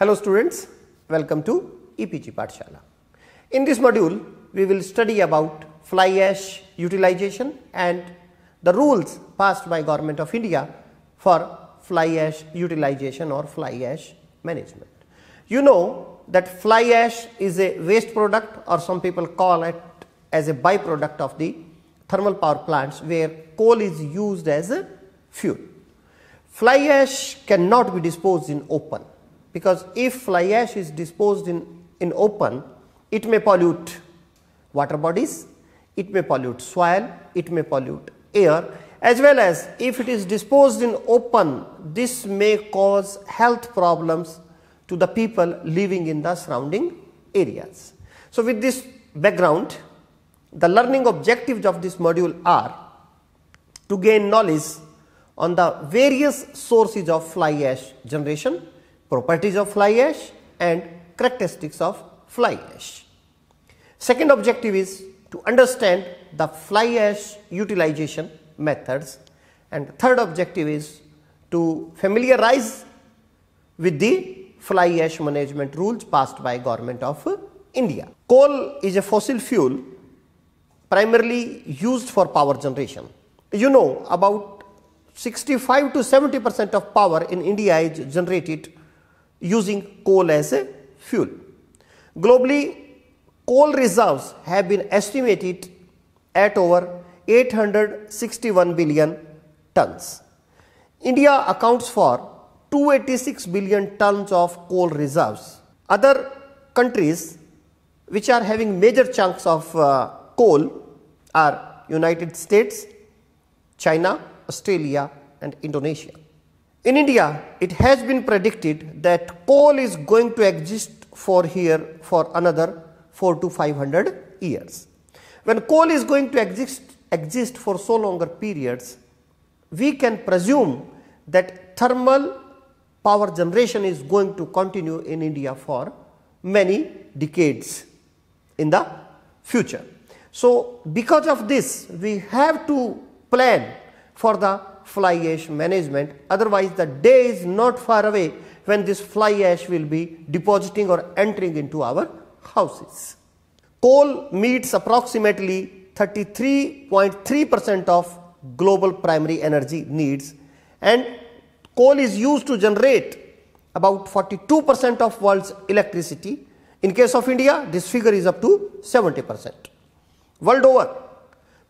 Hello students, welcome to EPG Pathshala. In this module, we will study about fly ash utilization and the rules passed by Government of India for fly ash utilization or fly ash management. You know that fly ash is a waste product or some people call it as a byproduct of the thermal power plants where coal is used as a fuel. Fly ash cannot be disposed in open because if fly ash is disposed in, in open, it may pollute water bodies, it may pollute soil, it may pollute air as well as if it is disposed in open, this may cause health problems to the people living in the surrounding areas. So, with this background, the learning objectives of this module are to gain knowledge on the various sources of fly ash generation, properties of fly ash and characteristics of fly ash. Second objective is to understand the fly ash utilization methods and third objective is to familiarize with the fly ash management rules passed by government of India. Coal is a fossil fuel primarily used for power generation. You know about 65 to 70 percent of power in India is generated using coal as a fuel. Globally, coal reserves have been estimated at over 861 billion tons. India accounts for 286 billion tons of coal reserves. Other countries which are having major chunks of uh, coal are United States, China, Australia and Indonesia. In India, it has been predicted that coal is going to exist for here for another 4 to 500 years. When coal is going to exist, exist for so longer periods, we can presume that thermal power generation is going to continue in India for many decades in the future. So, because of this we have to plan for the fly ash management otherwise the day is not far away when this fly ash will be depositing or entering into our houses. Coal meets approximately 33.3 percent of global primary energy needs and coal is used to generate about 42 percent of world's electricity. In case of India, this figure is up to 70 percent. World over,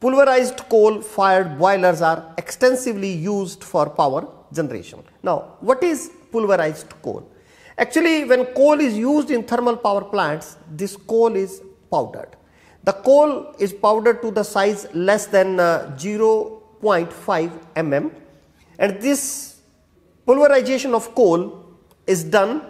pulverized coal fired boilers are extensively used for power generation. Now, what is pulverized coal? Actually, when coal is used in thermal power plants, this coal is powdered. The coal is powdered to the size less than uh, 0.5 mm and this pulverization of coal is done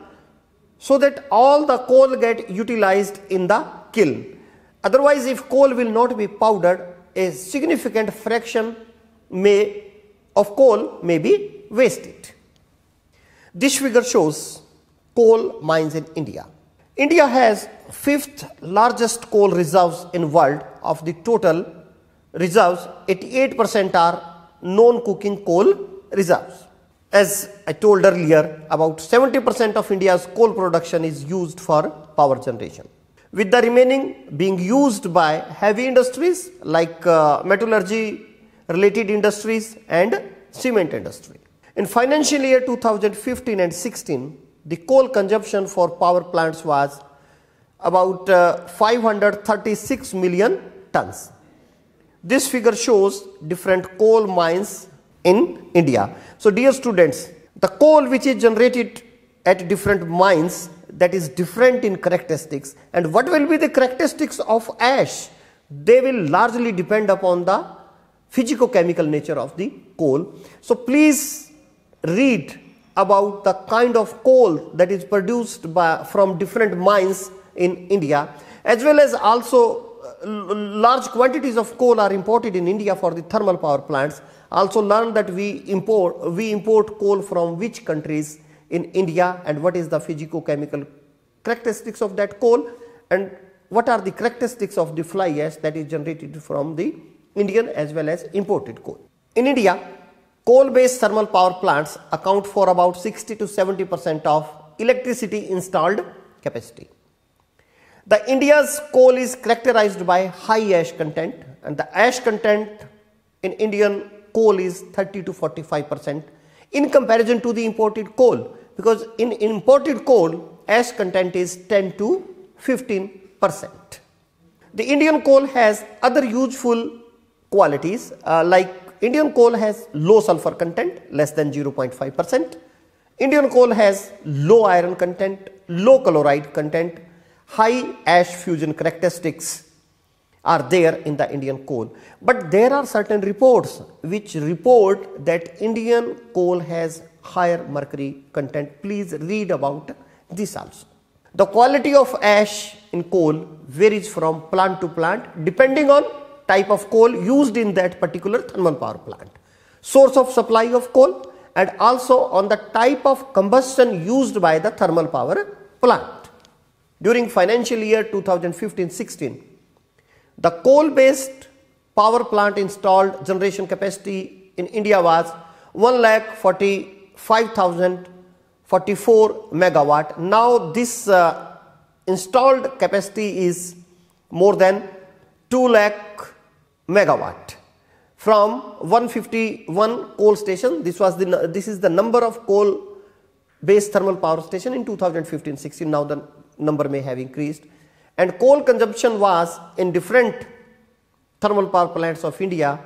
so that all the coal get utilized in the kiln. Otherwise, if coal will not be powdered, a significant fraction may of coal may be wasted. This figure shows coal mines in India. India has fifth largest coal reserves in world of the total reserves 88% are non-coking coal reserves. As I told earlier about 70% of India's coal production is used for power generation with the remaining being used by heavy industries like uh, metallurgy related industries and cement industry. In financial year 2015 and 16, the coal consumption for power plants was about uh, 536 million tons. This figure shows different coal mines in India. So, dear students, the coal which is generated at different mines that is different in characteristics and what will be the characteristics of ash they will largely depend upon the physicochemical nature of the coal. So, please read about the kind of coal that is produced by from different mines in India as well as also uh, large quantities of coal are imported in India for the thermal power plants. Also learn that we import we import coal from which countries in India and what is the physicochemical characteristics of that coal and what are the characteristics of the fly ash that is generated from the Indian as well as imported coal. In India, coal based thermal power plants account for about 60 to 70 percent of electricity installed capacity. The India's coal is characterized by high ash content and the ash content in Indian coal is 30 to 45 percent in comparison to the imported coal because in imported coal ash content is 10 to 15 percent. The Indian coal has other useful qualities uh, like Indian coal has low sulfur content less than 0.5 percent. Indian coal has low iron content, low chloride content, high ash fusion characteristics are there in the Indian coal. But there are certain reports which report that Indian coal has higher mercury content. Please read about this also. The quality of ash in coal varies from plant to plant depending on type of coal used in that particular thermal power plant, source of supply of coal and also on the type of combustion used by the thermal power plant. During financial year 2015-16, the coal based power plant installed generation capacity in India was 1 lakh 45,044 megawatt. Now this uh, installed capacity is more than 2 lakh megawatt from 151 coal station. This was the this is the number of coal based thermal power station in 2015-16. Now the number may have increased and coal consumption was in different thermal power plants of India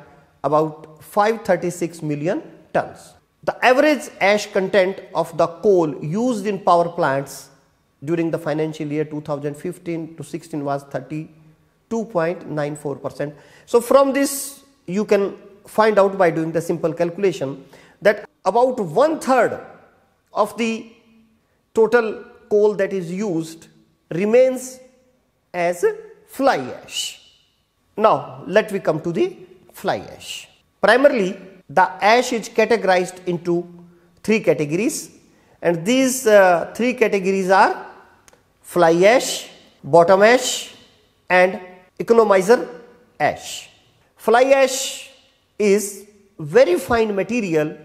about 536 million tons. The average ash content of the coal used in power plants during the financial year 2015 to 16 was 32.94 percent. So, from this you can find out by doing the simple calculation that about one third of the total coal that is used remains as fly ash. Now, let me come to the fly ash. Primarily, the ash is categorized into three categories and these uh, three categories are fly ash, bottom ash and economizer ash. Fly ash is very fine material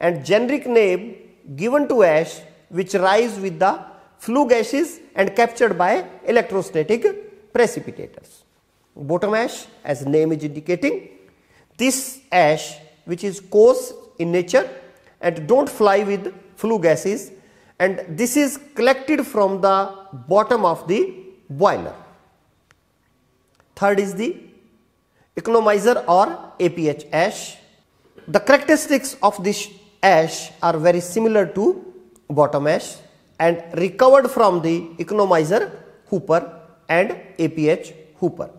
and generic name given to ash which rise with the flue gases and captured by electrostatic precipitators. Bottom ash as name is indicating this ash which is coarse in nature and do not fly with flue gases and this is collected from the bottom of the boiler. Third is the economizer or APH ash. The characteristics of this ash are very similar to bottom ash and recovered from the economizer hopper and APH hopper.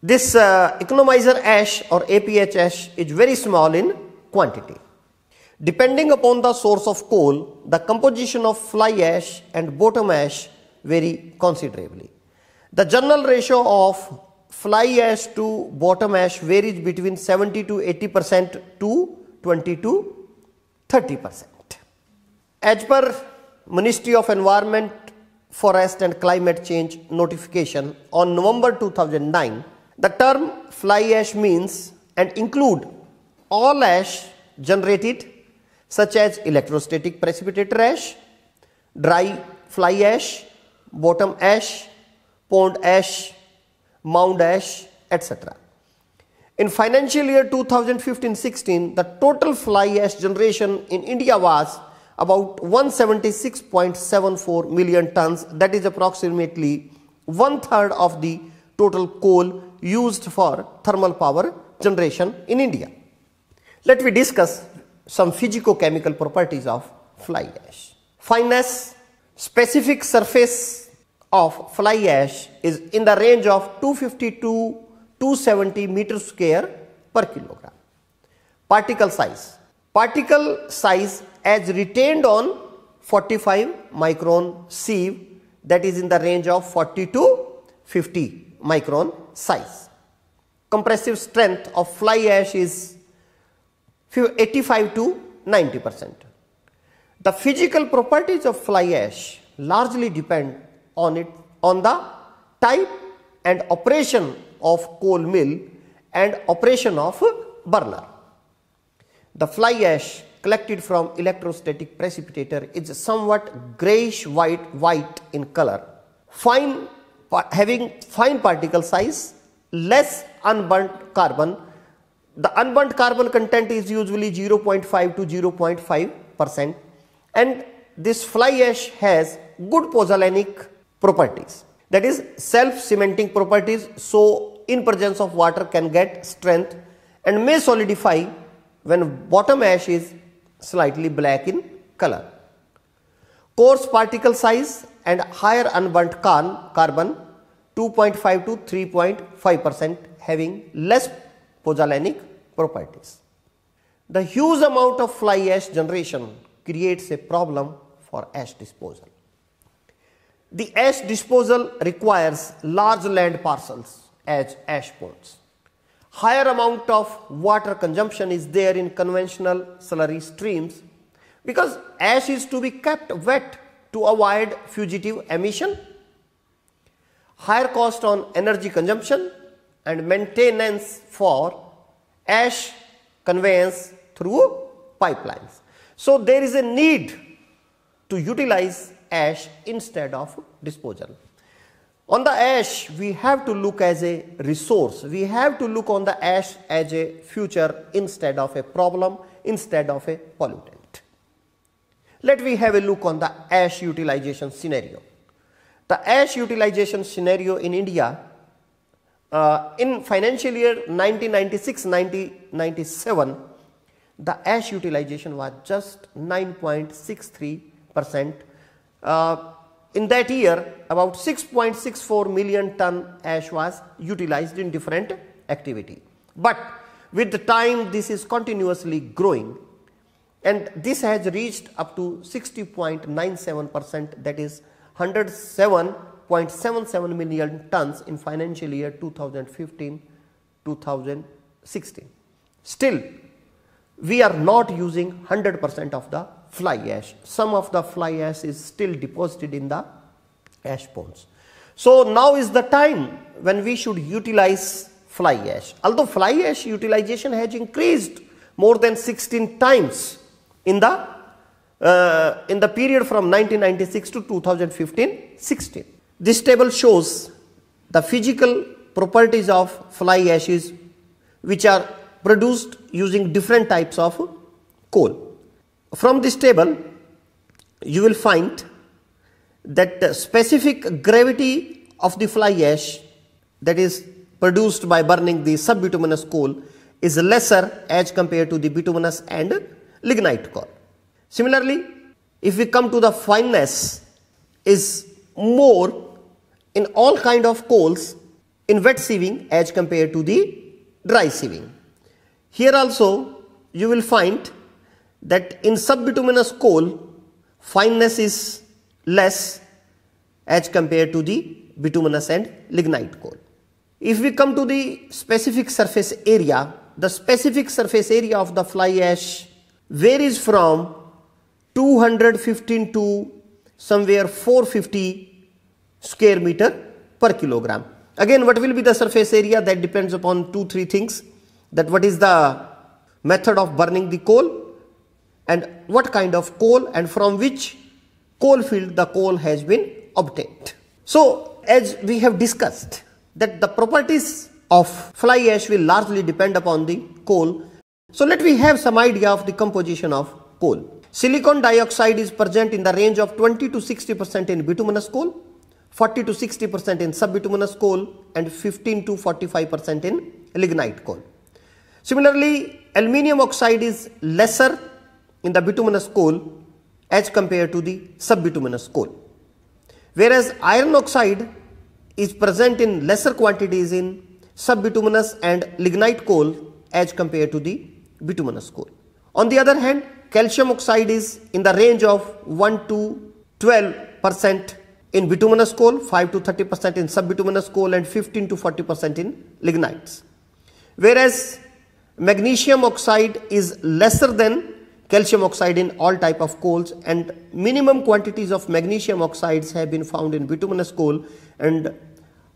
This uh, economizer ash or APH ash is very small in quantity. Depending upon the source of coal, the composition of fly ash and bottom ash vary considerably. The general ratio of fly ash to bottom ash varies between 70 to 80 percent to 20 to 30 percent. As per Ministry of Environment, Forest and Climate Change notification on November 2009, the term fly ash means and include all ash generated such as electrostatic precipitator ash, dry fly ash, bottom ash, pond ash, mound ash, etc. In financial year 2015-16, the total fly ash generation in India was about 176.74 million tons that is approximately one third of the total coal used for thermal power generation in India. Let me discuss some physico-chemical properties of fly ash. Fineness, specific surface of fly ash is in the range of 250 to 270 meter square per kilogram. Particle size. Particle size as retained on 45 micron sieve that is in the range of 40 to 50 micron size. Compressive strength of fly ash is 85 to 90 percent. The physical properties of fly ash largely depend on it on the type and operation of coal mill and operation of burner. The fly ash collected from electrostatic precipitator is somewhat grayish white white in color fine having fine particle size less unburnt carbon. The unburnt carbon content is usually 0.5 to 0.5 percent. And this fly ash has good pozzolanic properties. That is self cementing properties. So in presence of water can get strength and may solidify when bottom ash is slightly black in color. Coarse particle size and higher unburnt carbon 2.5 to 3.5 percent having less pozzolanic properties. The huge amount of fly ash generation creates a problem for ash disposal. The ash disposal requires large land parcels as ash ponds. Higher amount of water consumption is there in conventional slurry streams because ash is to be kept wet to avoid fugitive emission. Higher cost on energy consumption and maintenance for ash conveyance through pipelines. So, there is a need to utilize ash instead of disposal. On the ash, we have to look as a resource. We have to look on the ash as a future instead of a problem, instead of a pollutant. Let me have a look on the ash utilization scenario. The ash utilization scenario in India uh, in financial year 1996-1997, the ash utilization was just 9.63 percent. Uh, in that year about 6.64 million ton ash was utilized in different activity. But with the time this is continuously growing and this has reached up to 60.97 percent that is 107.77 million tons in financial year 2015-2016. Still we are not using 100 percent of the fly ash. Some of the fly ash is still deposited in the ash ponds. So now is the time when we should utilize fly ash. Although fly ash utilization has increased more than 16 times in the uh, in the period from 1996 to 2015-16. This table shows the physical properties of fly ashes which are produced using different types of coal. From this table, you will find that the specific gravity of the fly ash that is produced by burning the subbituminous coal is lesser as compared to the bituminous and lignite coal. Similarly, if we come to the fineness is more in all kind of coals in wet sieving as compared to the dry sieving. Here also you will find that in subbituminous coal fineness is less as compared to the bituminous and lignite coal. If we come to the specific surface area, the specific surface area of the fly ash varies from 215 to somewhere 450 square meter per kilogram. Again, what will be the surface area that depends upon two, three things that what is the method of burning the coal and what kind of coal and from which coal field the coal has been obtained. So, as we have discussed that the properties of fly ash will largely depend upon the coal. So, let me have some idea of the composition of coal. Silicon dioxide is present in the range of 20 to 60 percent in bituminous coal, 40 to 60 percent in subbituminous coal and 15 to 45 percent in lignite coal. Similarly, aluminium oxide is lesser in the bituminous coal as compared to the subbituminous coal. Whereas iron oxide is present in lesser quantities in subbituminous and lignite coal as compared to the bituminous coal. On the other hand, calcium oxide is in the range of 1 to 12 percent in bituminous coal, 5 to 30 percent in subbituminous coal and 15 to 40 percent in lignites. Whereas magnesium oxide is lesser than calcium oxide in all type of coals and minimum quantities of magnesium oxides have been found in bituminous coal and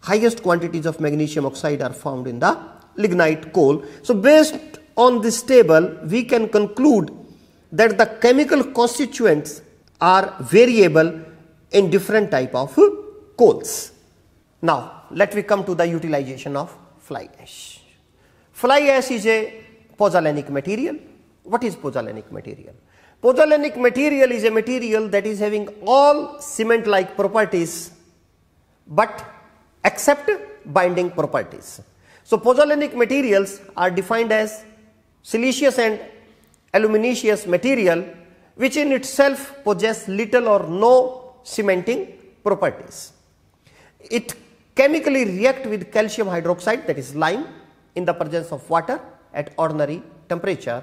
highest quantities of magnesium oxide are found in the lignite coal. So based on this table we can conclude that the chemical constituents are variable in different type of coals. Now, let me come to the utilization of fly ash. Fly ash is a pozzolanic material. What is pozzolanic material? Pozzolanic material is a material that is having all cement like properties but except binding properties. So, pozzolanic materials are defined as siliceous and aluminaceous material which in itself possess little or no cementing properties. It chemically react with calcium hydroxide that is lime in the presence of water at ordinary temperature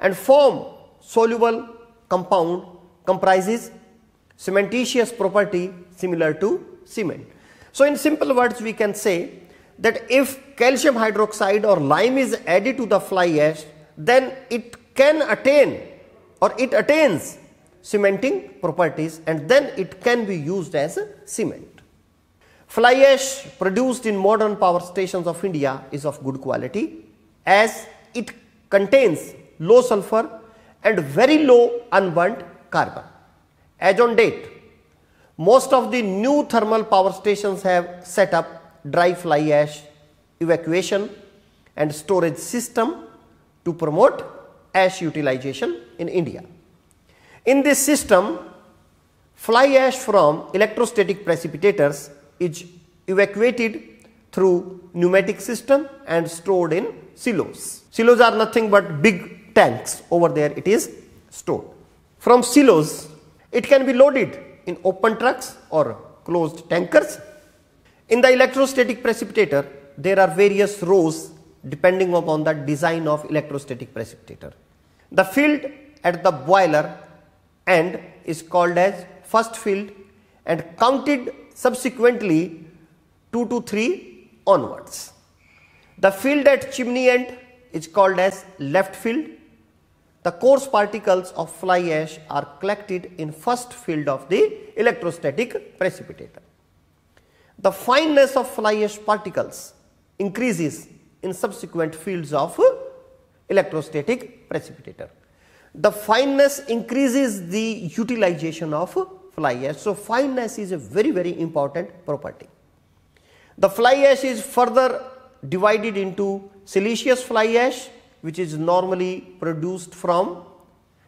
and form soluble compound comprises cementitious property similar to cement. So, in simple words we can say that if calcium hydroxide or lime is added to the fly ash then it can attain or it attains cementing properties and then it can be used as a cement. Fly ash produced in modern power stations of India is of good quality as it contains low sulfur and very low unburnt carbon. As on date, most of the new thermal power stations have set up dry fly ash evacuation and storage system to promote ash utilization in India. In this system, fly ash from electrostatic precipitators is evacuated through pneumatic system and stored in silos. Silos are nothing but big tanks over there it is stored. From silos, it can be loaded in open trucks or closed tankers. In the electrostatic precipitator, there are various rows depending upon the design of electrostatic precipitator. The field at the boiler end is called as first field and counted subsequently 2 to 3 onwards. The field at chimney end is called as left field. The coarse particles of fly ash are collected in first field of the electrostatic precipitator. The fineness of fly ash particles increases in subsequent fields of electrostatic precipitator. The fineness increases the utilization of fly ash. So, fineness is a very very important property. The fly ash is further divided into siliceous fly ash which is normally produced from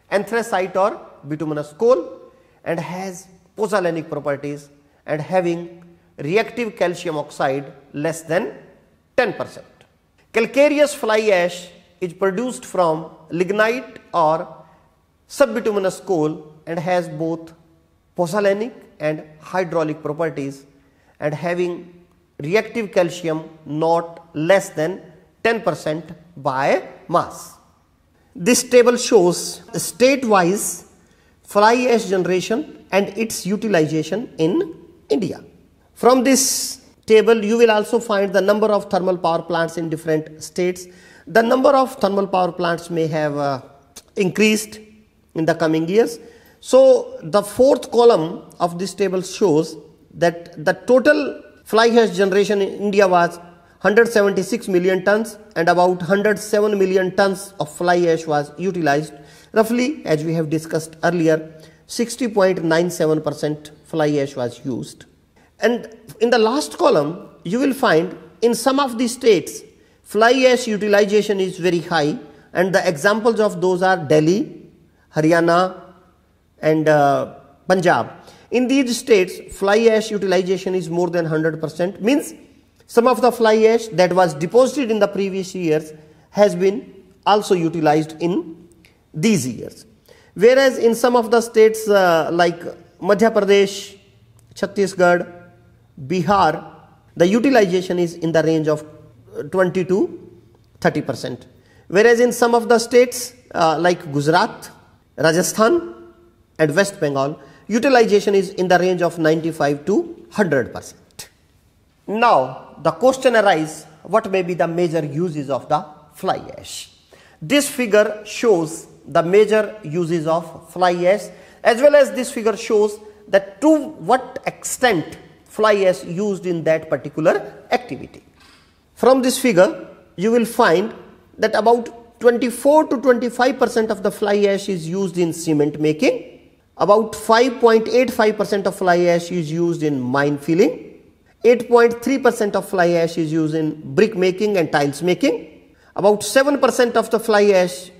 anthracite or bituminous coal and has pozzolanic properties and having reactive calcium oxide less than 10 percent. Calcareous fly ash is produced from lignite or subbituminous coal and has both pozzolanic and hydraulic properties and having reactive calcium not less than 10 percent by mass. This table shows state wise fly ash generation and its utilization in India. From this table you will also find the number of thermal power plants in different states. The number of thermal power plants may have uh, increased in the coming years. So, the fourth column of this table shows that the total fly ash generation in India was 176 million tons and about 107 million tons of fly ash was utilized roughly as we have discussed earlier 60.97 percent fly ash was used. And in the last column you will find in some of the states fly ash utilization is very high and the examples of those are Delhi, Haryana and uh, Punjab. In these states fly ash utilization is more than 100 percent means some of the fly ash that was deposited in the previous years has been also utilized in these years. Whereas in some of the states uh, like Madhya Pradesh, Chhattisgarh, Bihar, the utilization is in the range of 20 to 30 percent. Whereas in some of the states uh, like Gujarat, Rajasthan and West Bengal, utilization is in the range of 95 to 100 percent. Now, the question arises what may be the major uses of the fly ash. This figure shows the major uses of fly ash as well as this figure shows that to what extent fly ash used in that particular activity. From this figure you will find that about 24 to 25 percent of the fly ash is used in cement making. About 5.85 percent of fly ash is used in mine filling. 8.3 percent of fly ash is used in brick making and tiles making. About 7 percent of the fly ash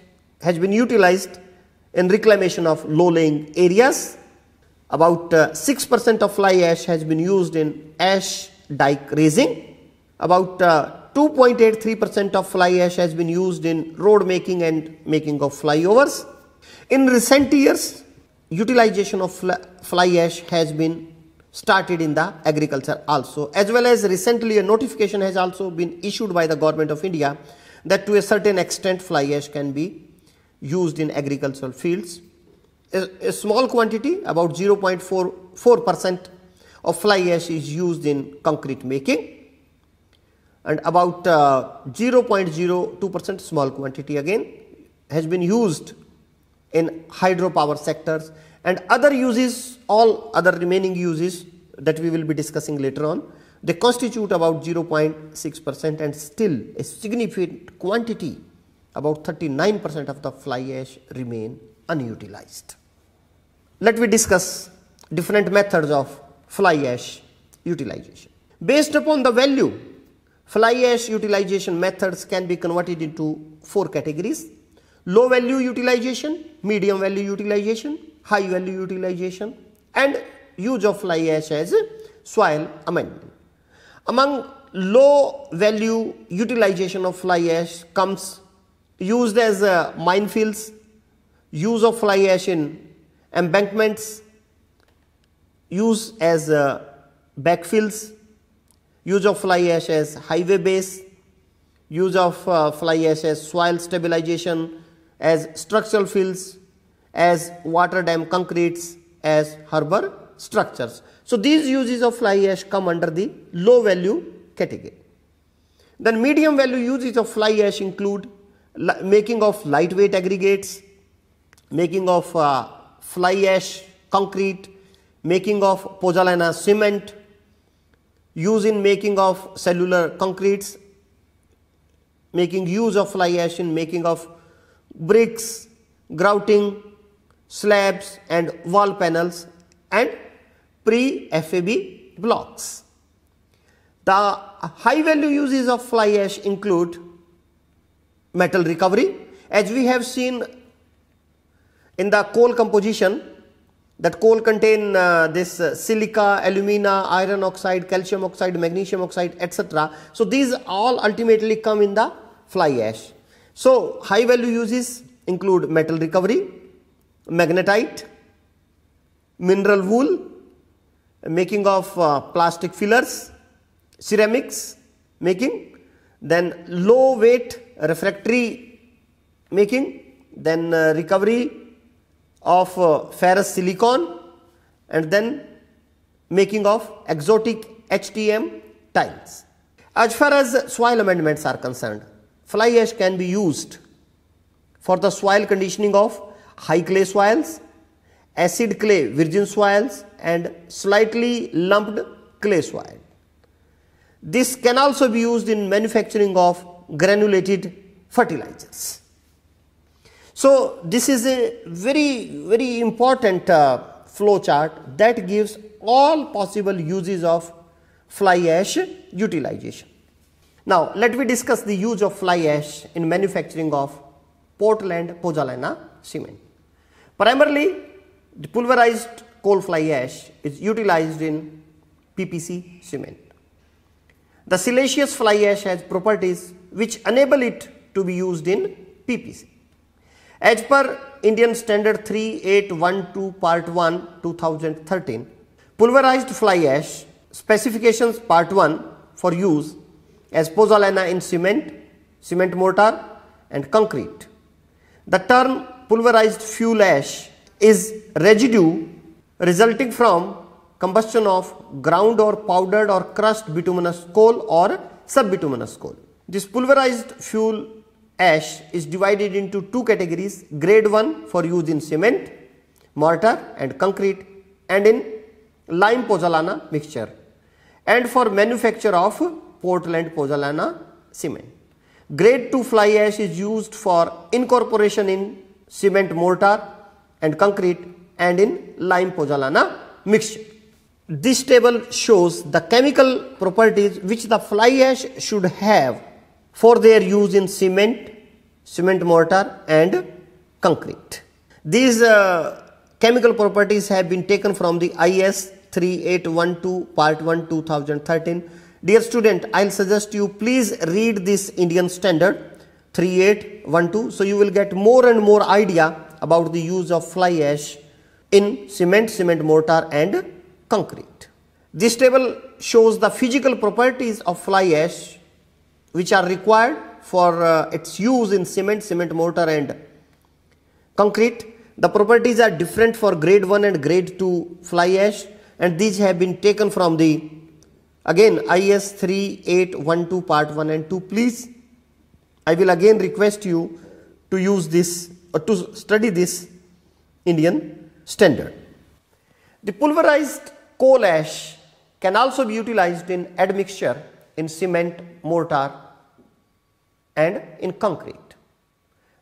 has been utilized in reclamation of low-lying areas. About 6% uh, of fly ash has been used in ash dike raising. About 2.83% uh, of fly ash has been used in road making and making of flyovers. In recent years, utilization of fly ash has been started in the agriculture also as well as recently a notification has also been issued by the government of India that to a certain extent fly ash can be used in agricultural fields. A, small quantity, about 0.44 percent of fly ash is used in concrete making and about 0.02 uh, percent small quantity again has been used in hydropower sectors and other uses all other remaining uses that we will be discussing later on they constitute about 0.6 percent and still a significant quantity about 39 percent of the fly ash remain unutilized. Let me discuss different methods of fly ash utilization. Based upon the value, fly ash utilization methods can be converted into four categories. Low value utilization, medium value utilization, high value utilization and use of fly ash as soil amendment. Among low value utilization of fly ash comes used as uh, minefields, use of fly ash in embankments, use as uh, backfills, use of fly ash as highway base, use of uh, fly ash as soil stabilization, as structural fills, as water dam concretes, as harbor structures. So, these uses of fly ash come under the low value category. Then medium value uses of fly ash include making of lightweight aggregates, making of uh, fly ash concrete, making of pozzolana cement, use in making of cellular concretes, making use of fly ash in making of bricks, grouting, slabs and wall panels and pre-FAB blocks. The high value uses of fly ash include metal recovery as we have seen in the coal composition that coal contain uh, this uh, silica, alumina, iron oxide, calcium oxide, magnesium oxide etc. So, these all ultimately come in the fly ash. So, high value uses include metal recovery, magnetite, mineral wool, making of uh, plastic fillers, ceramics making, then low weight refractory making, then uh, recovery of uh, ferrous silicon and then making of exotic HTM tiles. As far as soil amendments are concerned, fly ash can be used for the soil conditioning of high clay soils, acid clay virgin soils and slightly lumped clay soil. This can also be used in manufacturing of granulated fertilizers. So, this is a very very important uh, flow chart that gives all possible uses of fly ash utilization. Now, let me discuss the use of fly ash in manufacturing of Portland pozzolana cement. Primarily, the pulverized coal fly ash is utilized in PPC cement. The siliceous fly ash has properties which enable it to be used in PPC. As per Indian Standard 3812 Part 1 2013, pulverized fly ash specifications Part 1 for use as pozzolana in cement, cement mortar and concrete. The term pulverized fuel ash is residue resulting from combustion of ground or powdered or crushed bituminous coal or subbituminous coal. This pulverized fuel ash is divided into two categories grade 1 for use in cement, mortar and concrete and in lime pozzolana mixture and for manufacture of Portland pozzolana cement. Grade 2 fly ash is used for incorporation in cement mortar and concrete and in lime pozzolana mixture. This table shows the chemical properties which the fly ash should have for their use in cement, cement mortar and concrete. These uh, chemical properties have been taken from the IS 3812 part 1 2013 Dear student, I'll suggest you please read this Indian standard 3812 so you will get more and more idea about the use of fly ash in cement, cement mortar and concrete. This table shows the physical properties of fly ash which are required for uh, its use in cement, cement mortar and concrete. The properties are different for grade 1 and grade 2 fly ash and these have been taken from the Again IS 3812 part 1 and 2 please I will again request you to use this or to study this Indian standard. The pulverized coal ash can also be utilized in admixture in cement, mortar and in concrete.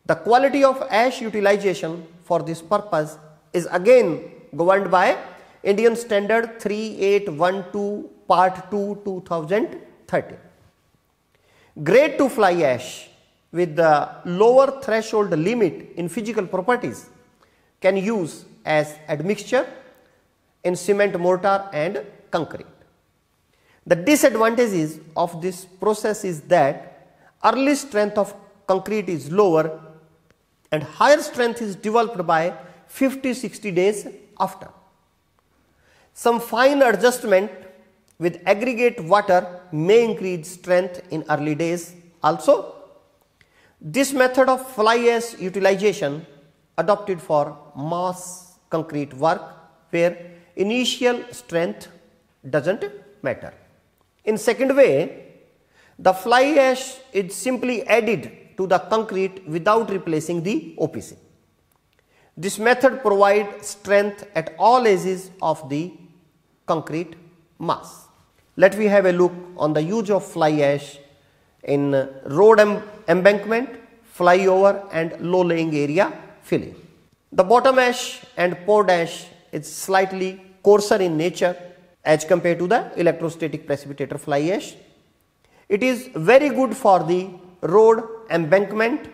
The quality of ash utilization for this purpose is again governed by Indian standard 3812 part 2 2013. Grade 2 fly ash with the lower threshold limit in physical properties can use as admixture in cement mortar and concrete. The disadvantages of this process is that early strength of concrete is lower and higher strength is developed by 50-60 days after. Some fine adjustment with aggregate water may increase strength in early days also. This method of fly ash utilization adopted for mass concrete work where initial strength does not matter. In second way, the fly ash is simply added to the concrete without replacing the OPC. This method provides strength at all edges of the concrete mass. Let me have a look on the use of fly ash in road em embankment, flyover and low laying area filling. The bottom ash and poured ash is slightly coarser in nature as compared to the electrostatic precipitator fly ash. It is very good for the road embankment,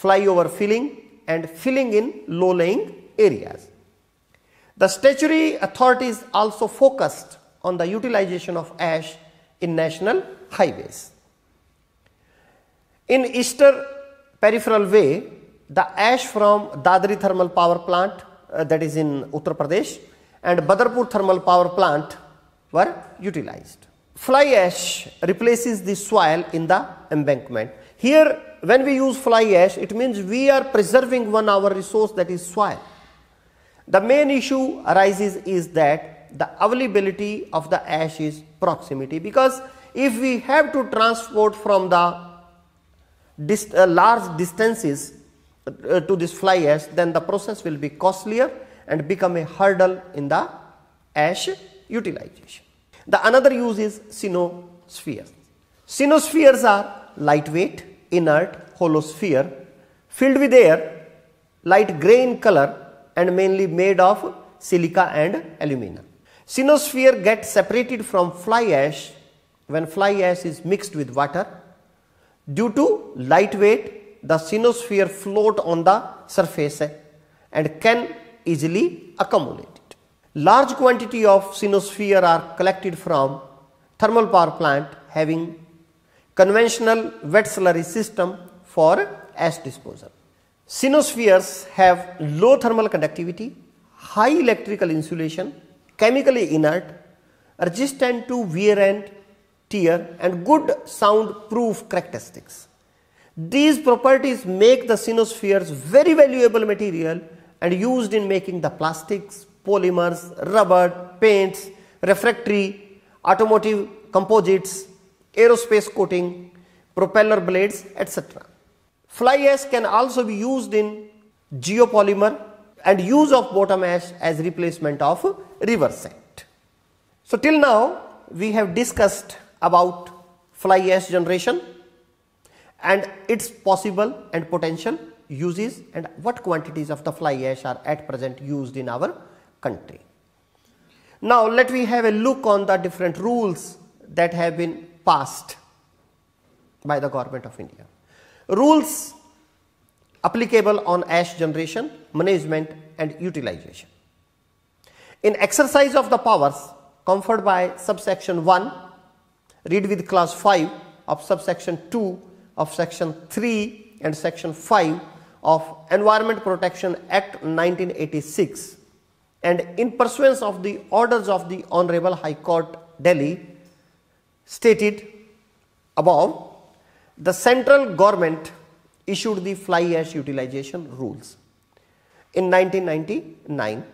flyover filling and filling in low laying areas. The statutory authorities also focused on the utilization of ash in national highways. In eastern peripheral way, the ash from Dadri thermal power plant uh, that is in Uttar Pradesh and Badarpur thermal power plant were utilized. Fly ash replaces the soil in the embankment. Here when we use fly ash it means we are preserving one our resource that is soil. The main issue arises is that the availability of the ash is proximity because if we have to transport from the dist uh, large distances uh, to this fly ash then the process will be costlier and become a hurdle in the ash utilization. The another use is cenospheres. Cenospheres are lightweight, inert, hollow sphere filled with air, light gray in color and mainly made of silica and alumina. Cenosphere gets separated from fly ash when fly ash is mixed with water. Due to lightweight, the cenosphere float on the surface and can easily accumulated. Large quantity of cenosphere are collected from thermal power plant having conventional wet slurry system for ash disposal. Cenospheres have low thermal conductivity, high electrical insulation chemically inert, resistant to wear and tear and good sound proof characteristics. These properties make the cenospheres very valuable material and used in making the plastics, polymers, rubber, paints, refractory, automotive composites, aerospace coating, propeller blades, etc. Fly ash can also be used in geopolymer and use of bottom ash as replacement of river sand. So till now we have discussed about fly ash generation and its possible and potential uses and what quantities of the fly ash are at present used in our country. Now, let me have a look on the different rules that have been passed by the government of India. Rules applicable on ash generation, management and utilization. In exercise of the powers conferred by subsection 1, read with class 5 of subsection 2 of section 3 and section 5 of Environment Protection Act 1986 and in pursuance of the orders of the Honorable High Court Delhi stated above, the central government issued the fly ash utilization rules in 1999.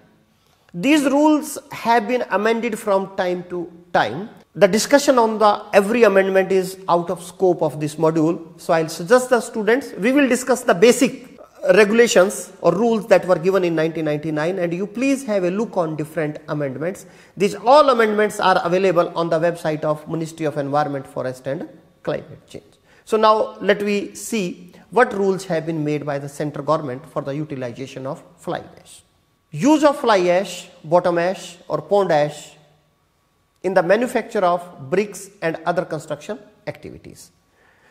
These rules have been amended from time to time. The discussion on the every amendment is out of scope of this module. So, I will suggest the students, we will discuss the basic regulations or rules that were given in 1999 and you please have a look on different amendments. These all amendments are available on the website of Ministry of Environment, Forest and Climate Change. So, now let me see what rules have been made by the central government for the utilization of fly ash. Use of fly ash, bottom ash or pond ash in the manufacture of bricks and other construction activities.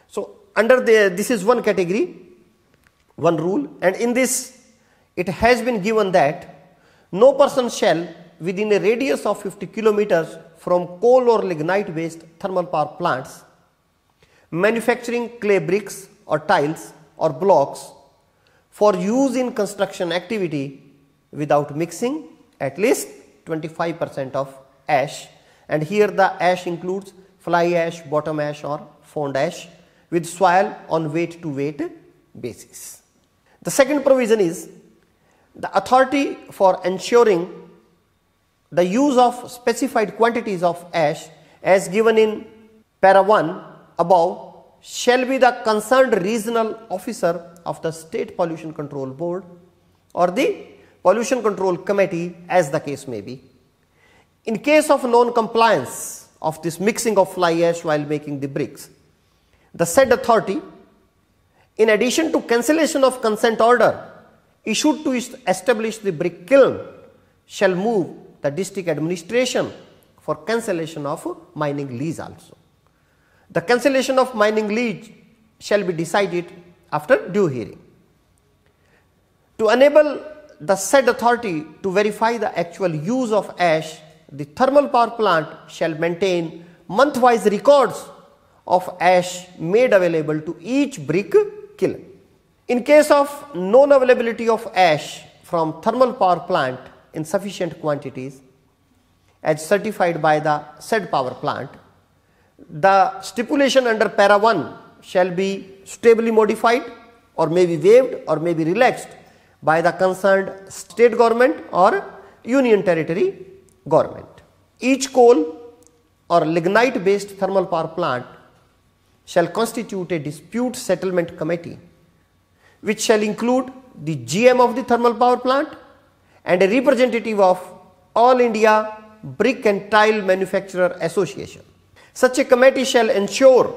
So, under the this is one category one rule and in this it has been given that no person shall within a radius of 50 kilometers from coal or lignite based thermal power plants manufacturing clay bricks or tiles or blocks for use in construction activity without mixing at least 25 percent of ash and here the ash includes fly ash, bottom ash or pond ash with soil on weight to weight basis. The second provision is the authority for ensuring the use of specified quantities of ash as given in para 1 above shall be the concerned regional officer of the state pollution control board or the pollution control committee as the case may be. In case of non compliance of this mixing of fly ash while making the bricks, the said authority in addition to cancellation of consent order issued to establish the brick kiln shall move the district administration for cancellation of mining lease also. The cancellation of mining lease shall be decided after due hearing. To enable the said authority to verify the actual use of ash, the thermal power plant shall maintain month-wise records of ash made available to each brick kiln. In case of non availability of ash from thermal power plant in sufficient quantities as certified by the said power plant, the stipulation under para 1 shall be stably modified or may be waived or may be relaxed by the concerned state government or union territory government. Each coal or lignite based thermal power plant shall constitute a dispute settlement committee which shall include the GM of the thermal power plant and a representative of All India Brick and Tile Manufacturer Association. Such a committee shall ensure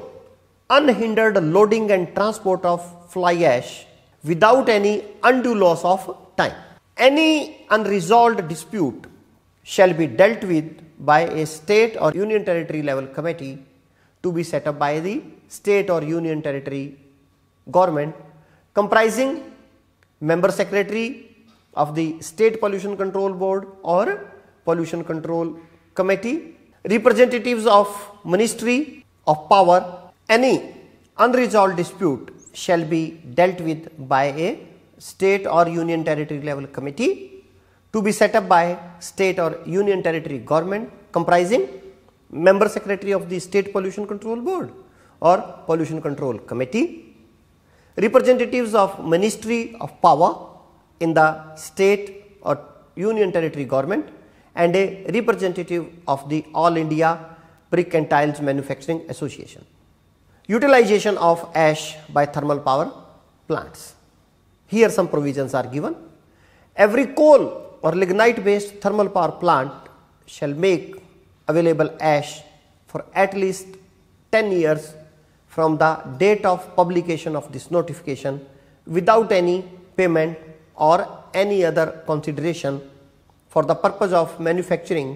unhindered loading and transport of fly ash without any undue loss of time. Any unresolved dispute shall be dealt with by a state or union territory level committee to be set up by the state or union territory government comprising member secretary of the state pollution control board or pollution control committee representatives of ministry of power any unresolved dispute shall be dealt with by a state or union territory level committee to be set up by state or union territory government comprising member secretary of the state pollution control board or pollution control committee, representatives of ministry of power in the state or union territory government and a representative of the all India brick and tiles manufacturing association. Utilization of ash by thermal power plants. Here some provisions are given. Every coal or lignite based thermal power plant shall make available ash for at least 10 years from the date of publication of this notification without any payment or any other consideration for the purpose of manufacturing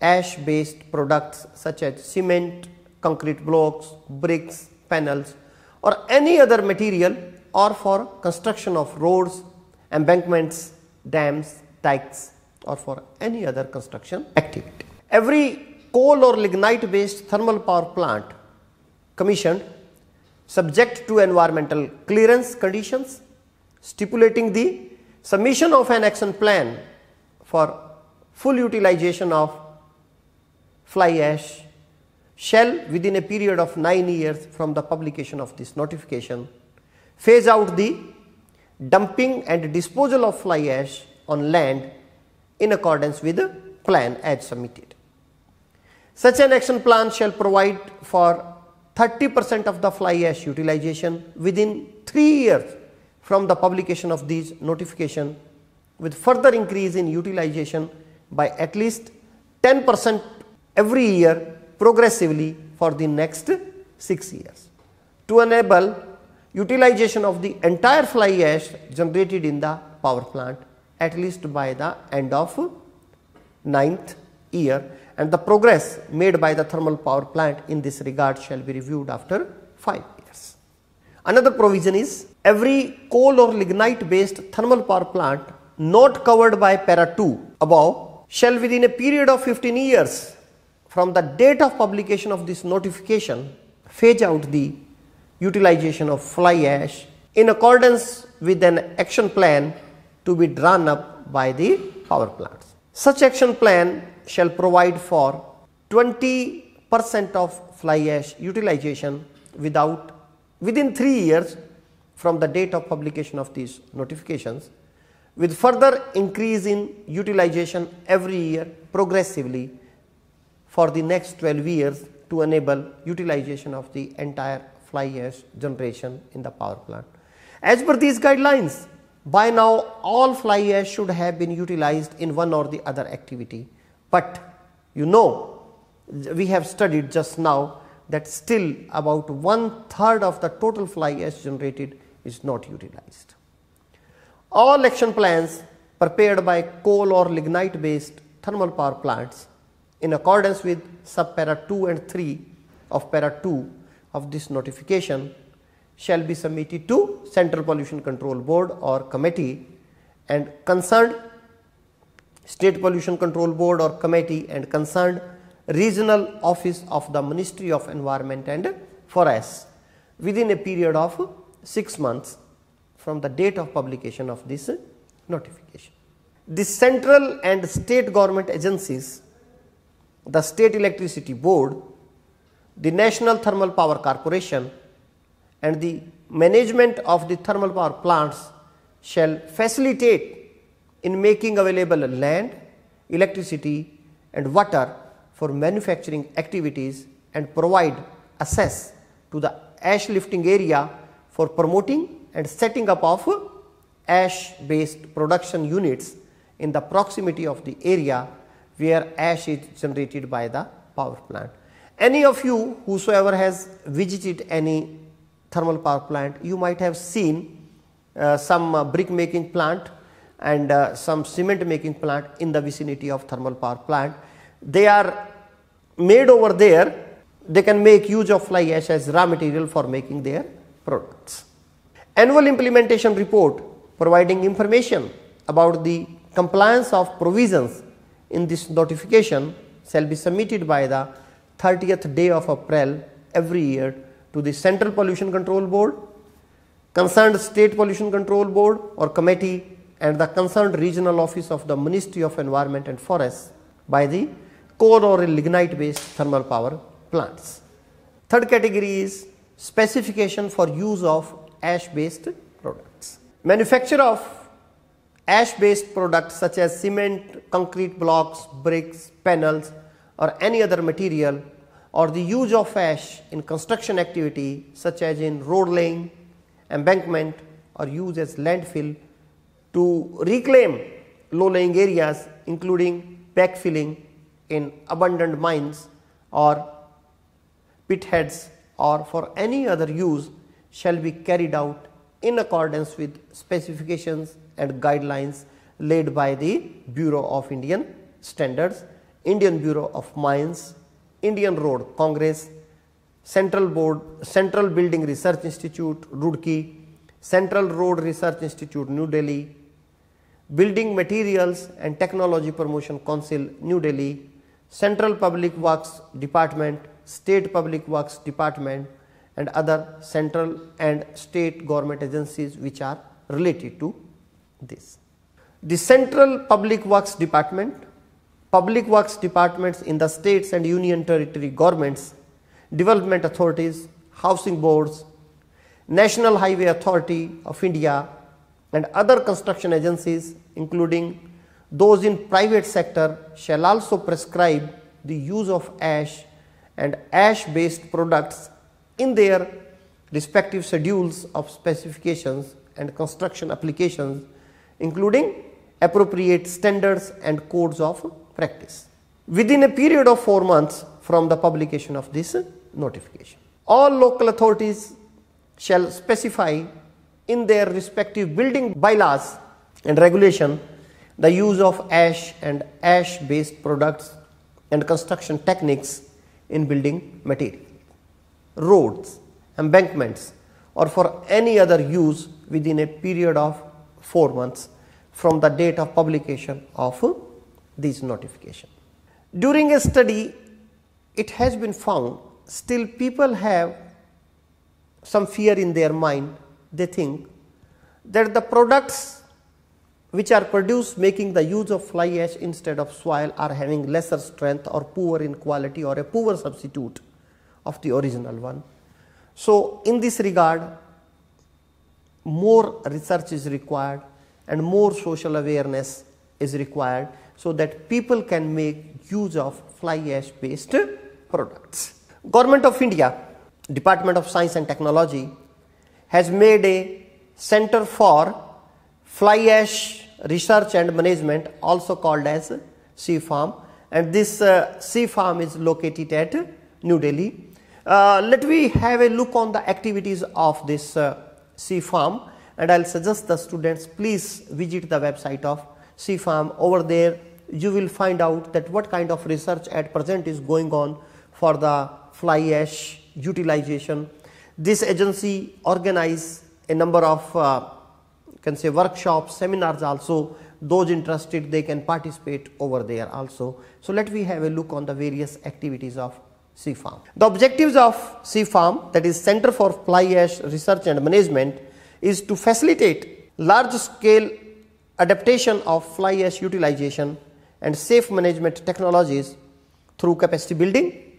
ash based products such as cement, concrete blocks, bricks, panels or any other material or for construction of roads, embankments, dams, dikes or for any other construction activity. Every coal or lignite based thermal power plant commissioned subject to environmental clearance conditions stipulating the submission of an action plan for full utilization of fly ash shall within a period of 9 years from the publication of this notification phase out the dumping and disposal of fly ash on land in accordance with the plan as submitted. Such an action plan shall provide for 30 percent of the fly ash utilization within 3 years from the publication of these notification with further increase in utilization by at least 10 percent every year progressively for the next 6 years. To enable utilization of the entire fly ash generated in the power plant at least by the end of ninth year and the progress made by the thermal power plant in this regard shall be reviewed after 5 years. Another provision is every coal or lignite based thermal power plant not covered by para 2 above shall within a period of 15 years from the date of publication of this notification phase out the utilization of fly ash in accordance with an action plan to be drawn up by the power plants. Such action plan shall provide for 20 percent of fly ash utilization without within 3 years from the date of publication of these notifications with further increase in utilization every year progressively for the next 12 years to enable utilization of the entire fly ash generation in the power plant. As per these guidelines, by now all fly ash should have been utilized in one or the other activity, but you know we have studied just now that still about one third of the total fly ash generated is not utilized. All action plans prepared by coal or lignite based thermal power plants in accordance with sub para 2 and 3 of para 2 of this notification shall be submitted to Central Pollution Control Board or committee and concerned State Pollution Control Board or committee and concerned regional office of the Ministry of Environment and Forests within a period of 6 months from the date of publication of this notification. The central and state government agencies, the State Electricity Board, the National Thermal Power Corporation and the management of the thermal power plants shall facilitate in making available land, electricity and water for manufacturing activities and provide access to the ash lifting area for promoting and setting up of ash based production units in the proximity of the area where ash is generated by the power plant. Any of you whosoever has visited any thermal power plant, you might have seen uh, some uh, brick making plant and uh, some cement making plant in the vicinity of thermal power plant. They are made over there, they can make use of fly ash as raw material for making their products. Annual implementation report providing information about the compliance of provisions in this notification shall be submitted by the 30th day of April every year to the Central Pollution Control Board, concerned State Pollution Control Board or committee and the concerned regional office of the Ministry of Environment and Forests by the coal or lignite based thermal power plants. Third category is specification for use of ash based products. Manufacture of ash based products such as cement, concrete blocks, bricks, panels or any other material or the use of ash in construction activity such as in road laying, embankment or use as landfill to reclaim low lying areas including backfilling in abandoned mines or pit heads or for any other use shall be carried out in accordance with specifications and guidelines laid by the Bureau of Indian Standards, Indian Bureau of Mines, Indian Road Congress, Central Board, Central Building Research Institute, Roorkee, Central Road Research Institute, New Delhi, Building Materials and Technology Promotion Council, New Delhi, Central Public Works Department, State Public Works Department and other central and state government agencies which are related to this. The Central Public Works Department, Public Works Departments in the states and union territory governments, development authorities, housing boards, National Highway Authority of India and other construction agencies including those in private sector shall also prescribe the use of ash and ash based products in their respective schedules of specifications and construction applications including appropriate standards and codes of practice within a period of 4 months from the publication of this notification. All local authorities shall specify in their respective building bylaws and regulation the use of ash and ash based products and construction techniques in building material, roads, embankments or for any other use within a period of 4 months from the date of publication of this notification. During a study it has been found still people have some fear in their mind they think that the products which are produced making the use of fly ash instead of soil are having lesser strength or poor in quality or a poor substitute of the original one. So, in this regard more research is required and more social awareness is required so that people can make use of fly ash based products. Government of India, Department of Science and Technology has made a center for fly ash research and management also called as CFARM and this uh, CFARM is located at New Delhi. Uh, let me have a look on the activities of this uh, CFARM and I will suggest the students please visit the website of CFARM over there you will find out that what kind of research at present is going on for the fly ash utilization. This agency organize a number of uh, can say workshops, seminars also those interested they can participate over there also. So, let we have a look on the various activities of CFARM. The objectives of CFARM that is Center for Fly Ash Research and Management is to facilitate large scale adaptation of fly ash utilization and safe management technologies through capacity building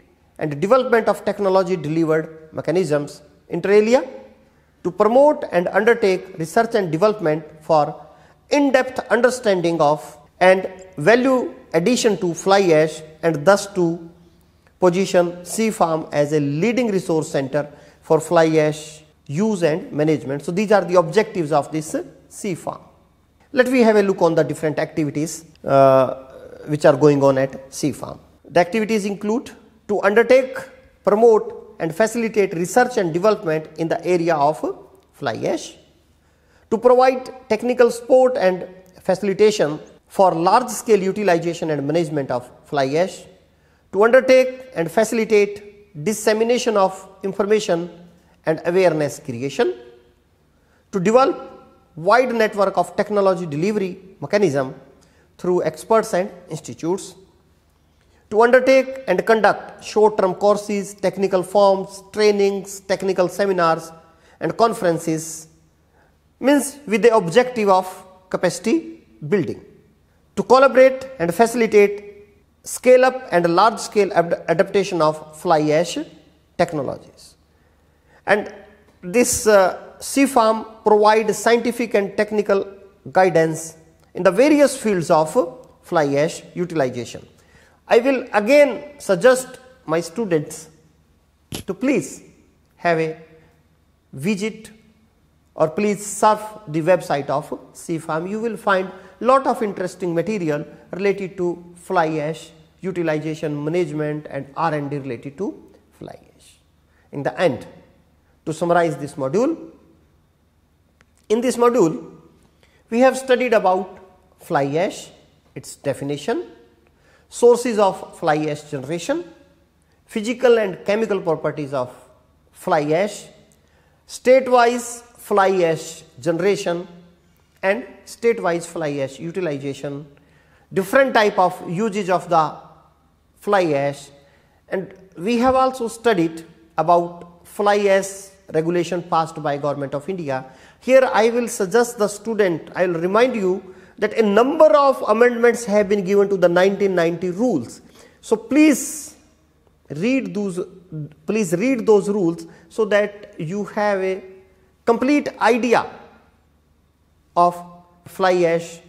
and development of technology delivered mechanisms inter alia to promote and undertake research and development for in-depth understanding of and value addition to fly ash and thus to position CFARM as a leading resource center for fly ash use and management. So, these are the objectives of this CFARM. Let me have a look on the different activities uh, which are going on at CFARM. The activities include to undertake, promote and facilitate research and development in the area of fly ash, to provide technical support and facilitation for large scale utilization and management of fly ash, to undertake and facilitate dissemination of information and awareness creation, to develop wide network of technology delivery mechanism through experts and institutes, to undertake and conduct short term courses, technical forms, trainings, technical seminars and conferences means with the objective of capacity building. To collaborate and facilitate scale up and large scale adaptation of fly ash technologies. And this uh, CFARM provides scientific and technical guidance in the various fields of fly ash utilization. I will again suggest my students to please have a visit or please surf the website of CFARM. You will find lot of interesting material related to fly ash utilization management and R&D related to fly ash. in the end to summarize this module. In this module, we have studied about fly ash, its definition, sources of fly ash generation, physical and chemical properties of fly ash, state-wise fly ash generation and state-wise fly ash utilization, different type of usage of the fly ash and we have also studied about fly ash regulation passed by government of India. Here I will suggest the student, I will remind you that a number of amendments have been given to the 1990 rules. So please read those please read those rules so that you have a complete idea of fly ash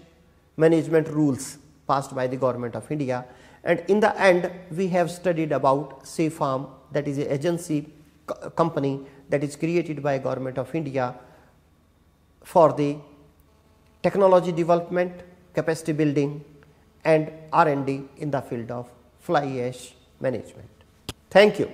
management rules passed by the government of India and in the end we have studied about CFARM that is a agency company that is created by the government of India for the technology development, capacity building and R&D in the field of fly ash management. Thank you.